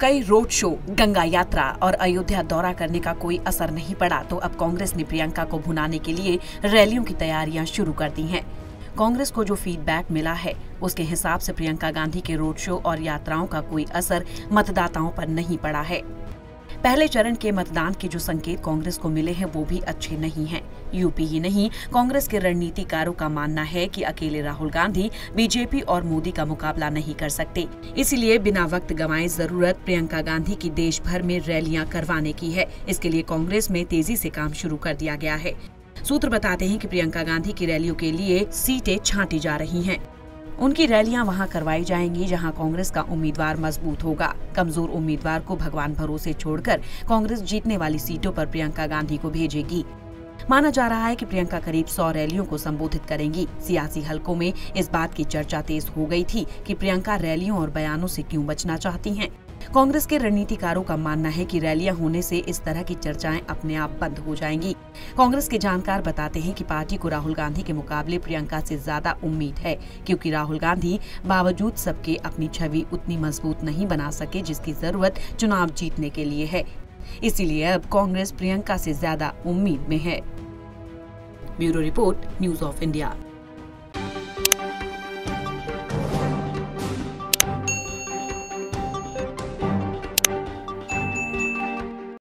कई road show, Ganga यात्रा और अयोध्या दौरा करने का कोई असर नहीं पड़ा तो अब कांग्रेस ने प्रियंका को भुनाने के लिए रैलियों की तैयारियाँ शुरू कर दी हैं। कांग्रेस को जो फीडबैक मिला है, उसके हिसाब से प्रियंका गांधी के रोड शो और यात्राओं का कोई असर मतदाताओं पर नहीं पड़ा है। पहले चरण के मतदान के जो संकेत कांग्रेस को मिले हैं, वो भी अच्छे नहीं हैं। यूपी ही नहीं, कांग्रेस के रणनीतिकारों का मानना है कि अकेले राहुल गांधी, बीजेपी और मोदी का मुकाबला नहीं कर सकते। इसलिए बिना वक्त गंवाए ज़रूरत प्रियंका गांधी की देश भर में रैलियाँ करवाने की है। इसके लिए कांग्रेस में तेज़ी से काम शुरू कर दिया गया है। सूत्र बताते हैं कि प्रियंका गांधी की रैलियों के लिए सीटें छांटी जा रही हैं। उनकी रैलियाँ वहाँ करवाई जाएँगी, जहाँ कांग्रेस का उम्मीदवार मज़बूत होगा। कमज़ोर उम्मीदवार को भगवान भरोसे छोड़कर कांग्रेस जीतने वाली सीटों पर प्रियंका गांधी को भेजेगी। माना जा रहा है कि प्रियंका करीब सौ रैलियों को संबोधित करेंगी। सियासी हलकों में इस बात की चर्चा तेज हो गई थी कि प्रियंका रैलियों और बयानों से क्यों बचना चाहती हैं। कांग्रेस के रणनीतिकारों का मानना है कि रैलियाँ होने से इस तरह की चर्चाएँ अपने आप बंद हो जाएँगी। कांग्रेस के जानकार बताते हैं कि पार्टी को राहुल गांधी के मुकाबले प्रियंका से ज़्यादा उम्मीद है, क्योंकि राहुल गांधी बावजूद सबके अपनी छवि उतनी मज़बूत नहीं बना सके, जिसकी ज़रूरत चुनाव जीतने के लिए है। इसीलिए अब कांग्रेस प्रियंका से ज़्यादा उम्मीद में है। Bureau report news of India.